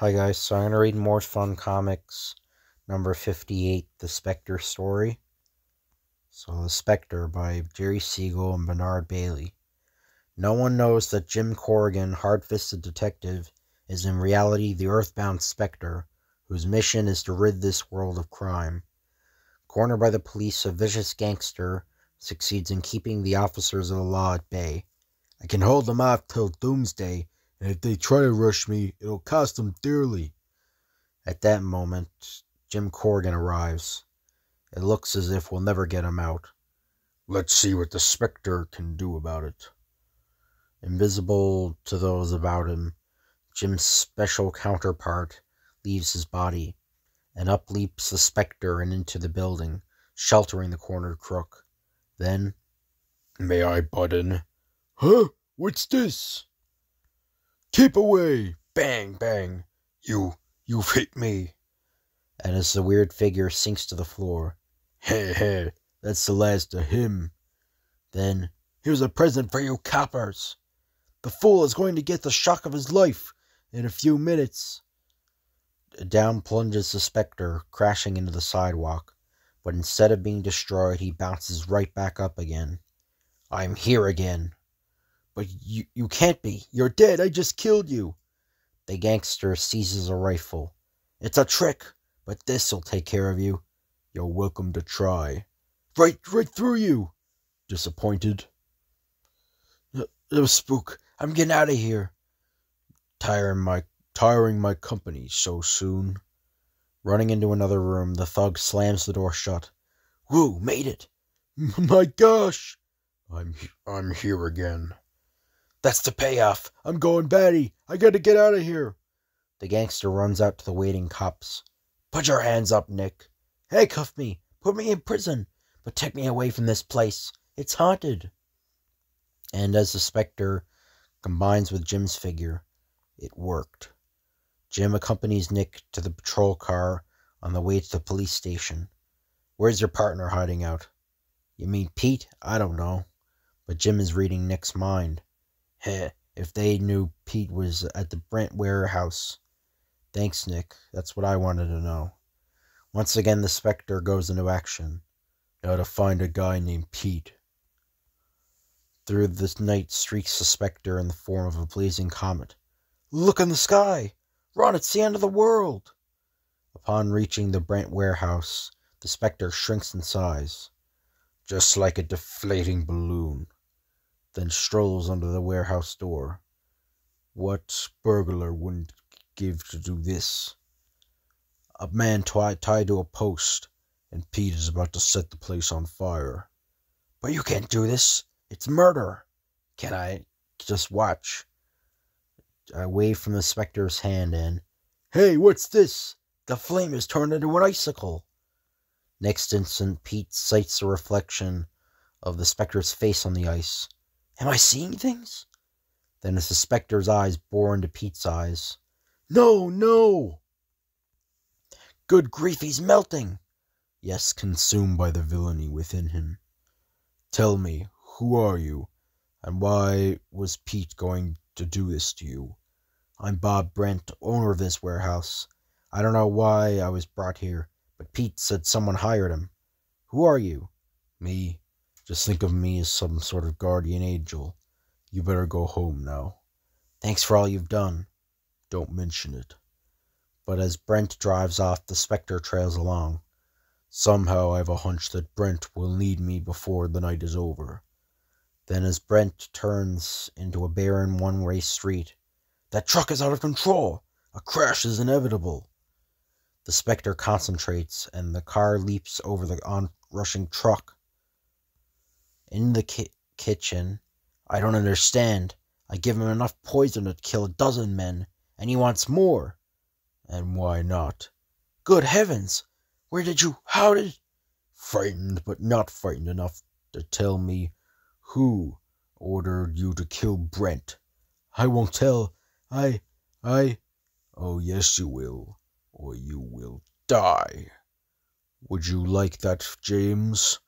Hi guys, so I'm gonna read more fun comics number 58, The Spectre Story. So The Spectre by Jerry Siegel and Bernard Bailey. No one knows that Jim Corrigan, hard-fisted detective, is in reality the earthbound Spectre, whose mission is to rid this world of crime. Cornered by the police, a vicious gangster succeeds in keeping the officers of the law at bay. I can hold them off till doomsday, and if they try to rush me, it'll cost them dearly. At that moment, Jim Corrigan arrives. It looks as if we'll never get him out. Let's see what the Spectre can do about it. Invisible to those about him, Jim's special counterpart leaves his body, and up leaps the Spectre and into the building, sheltering the cornered crook. Then, May I butt in? Huh? What's this? Keep away! Bang, bang! You, you've hit me! And as the weird figure sinks to the floor, Heh heh, that's the last of him. Then, here's a present for you coppers. The fool is going to get the shock of his life in a few minutes. Down plunges the specter, crashing into the sidewalk, but instead of being destroyed, he bounces right back up again. I'm here again. But you, you can't be. You're dead. I just killed you. The gangster seizes a rifle. It's a trick, but this'll take care of you. You're welcome to try. Right, right through you. Disappointed. Oh, spook. I'm getting out of here. Tiring my, tiring my company so soon. Running into another room, the thug slams the door shut. Woo, made it. My gosh. I'm, I'm here again. That's the payoff. I'm going batty. I gotta get out of here. The gangster runs out to the waiting cops. Put your hands up, Nick. Handcuff me. Put me in prison. But take me away from this place. It's haunted. And as the specter combines with Jim's figure, it worked. Jim accompanies Nick to the patrol car on the way to the police station. Where's your partner hiding out? You mean Pete? I don't know. But Jim is reading Nick's mind. Heh, if they knew Pete was at the Brent warehouse. Thanks, Nick. That's what I wanted to know. Once again, the Spectre goes into action. Now to find a guy named Pete. Through the night streaks the Spectre in the form of a blazing comet. Look in the sky! Run, it's the end of the world! Upon reaching the Brent warehouse, the Spectre shrinks in size. Just like a deflating balloon then strolls under the warehouse door. What burglar wouldn't give to do this? A man tied to a post, and Pete is about to set the place on fire. But you can't do this. It's murder. Can I just watch? I wave from the specter's hand and, Hey, what's this? The flame has turned into an icicle. Next instant, Pete sights the reflection of the specter's face on the ice. Am I seeing things? Then the specter's eyes bore into Pete's eyes. No, no! Good grief, he's melting! Yes, consumed by the villainy within him. Tell me, who are you, and why was Pete going to do this to you? I'm Bob Brent, owner of this warehouse. I don't know why I was brought here, but Pete said someone hired him. Who are you? Me. Just think of me as some sort of guardian angel. You better go home now. Thanks for all you've done. Don't mention it. But as Brent drives off, the specter trails along. Somehow I've a hunch that Brent will need me before the night is over. Then as Brent turns into a barren one-way street, that truck is out of control. A crash is inevitable. The specter concentrates, and the car leaps over the onrushing truck. In the ki kitchen, I don't understand. I give him enough poison to kill a dozen men, and he wants more. And why not? Good heavens! Where did you, how did... Frightened, but not frightened enough to tell me who ordered you to kill Brent. I won't tell. I, I... Oh, yes, you will, or you will die. Would you like that, James?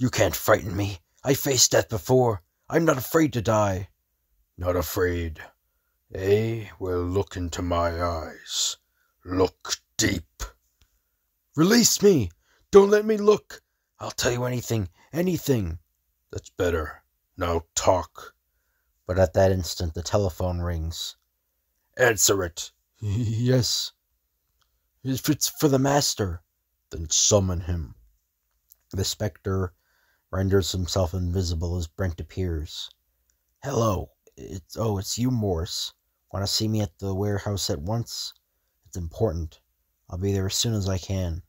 You can't frighten me. I faced death before. I'm not afraid to die. Not afraid. Eh? Well, look into my eyes. Look deep. Release me! Don't let me look! I'll tell you anything, anything! That's better. Now talk. But at that instant the telephone rings. Answer it. Yes. If it's for the master. Then summon him. The spectre renders himself invisible as Brent appears. Hello. It's oh, it's you, Morris. Want to see me at the warehouse at once? It's important. I'll be there as soon as I can.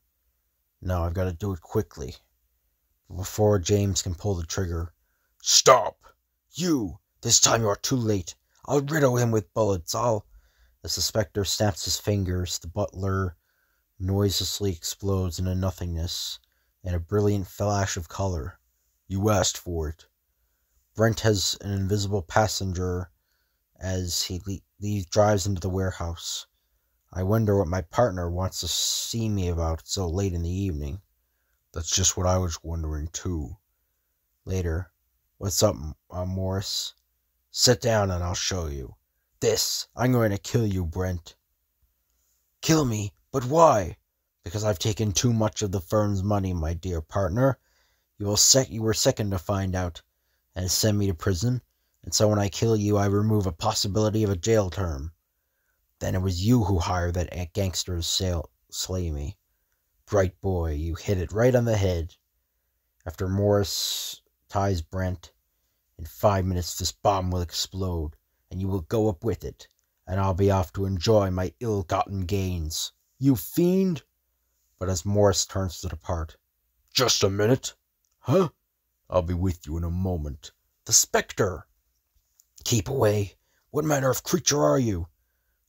No, I've got to do it quickly. Before James can pull the trigger. Stop! You! This time you are too late. I'll riddle him with bullets. I'll. The spectre snaps his fingers, the butler noiselessly explodes into nothingness in a brilliant flash of color. You asked for it. Brent has an invisible passenger as he le- drives into the warehouse. I wonder what my partner wants to see me about so late in the evening. That's just what I was wondering, too. Later. What's up, uh, Morris? Sit down and I'll show you. This. I'm going to kill you, Brent. Kill me? But why? Because I've taken too much of the firm's money, my dear partner. You will sec- you were second to find out and send me to prison, and so when I kill you, I remove a possibility of a jail term. Then it was you who hired that gangster to sail- slay me. Bright boy, you hit it right on the head. After Morris ties Brent, in five minutes this bomb will explode, and you will go up with it, and I'll be off to enjoy my ill gotten gains. You fiend! But as Morris turns to depart, Just a minute. Huh? I'll be with you in a moment. The spectre! Keep away! What manner of creature are you?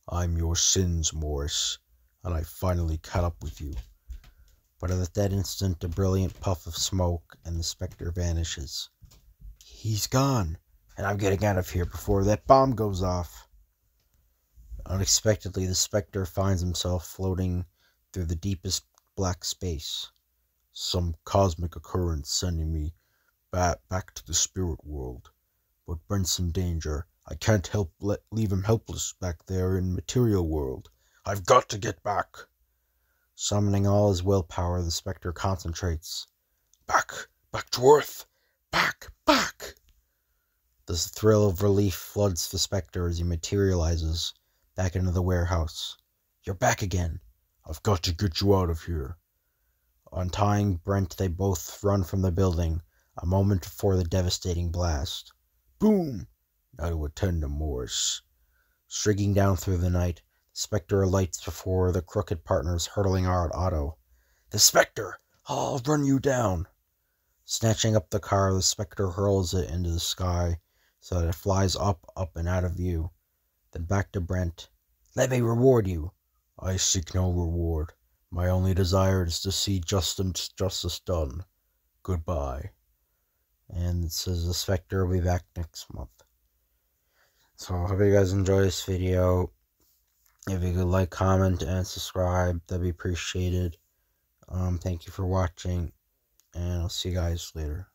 I'm your sins, Morris, and I finally caught up with you. But at that instant a brilliant puff of smoke and the spectre vanishes. He's gone, and I'm getting out of here before that bomb goes off. Unexpectedly, the spectre finds himself floating through the deepest black space. Some cosmic occurrence sending me back, back to the spirit world. But Brent's in danger. I can't help let leave him helpless back there in material world. I've got to get back. Summoning all his willpower, the spectre concentrates. Back, back to Earth. Back, back. The thrill of relief floods the spectre as he materializes back into the warehouse. You're back again. I've got to get you out of here. Untying Brent, they both run from the building a moment before the devastating blast. Boom! Now to attend to Morris. Streaking down through the night, the spectre alights before the crooked partner's hurtling our auto. The spectre! I'll run you down! Snatching up the car, the spectre hurls it into the sky so that it flies up, up, and out of view. Then back to Brent. Let me reward you. I seek no reward. My only desire is to see justice, justice done. Goodbye. And it says the Spectre will be back next month. So I hope you guys enjoy this video. If you could like, comment, and subscribe, that'd be appreciated. Um, thank you for watching, and I'll see you guys later.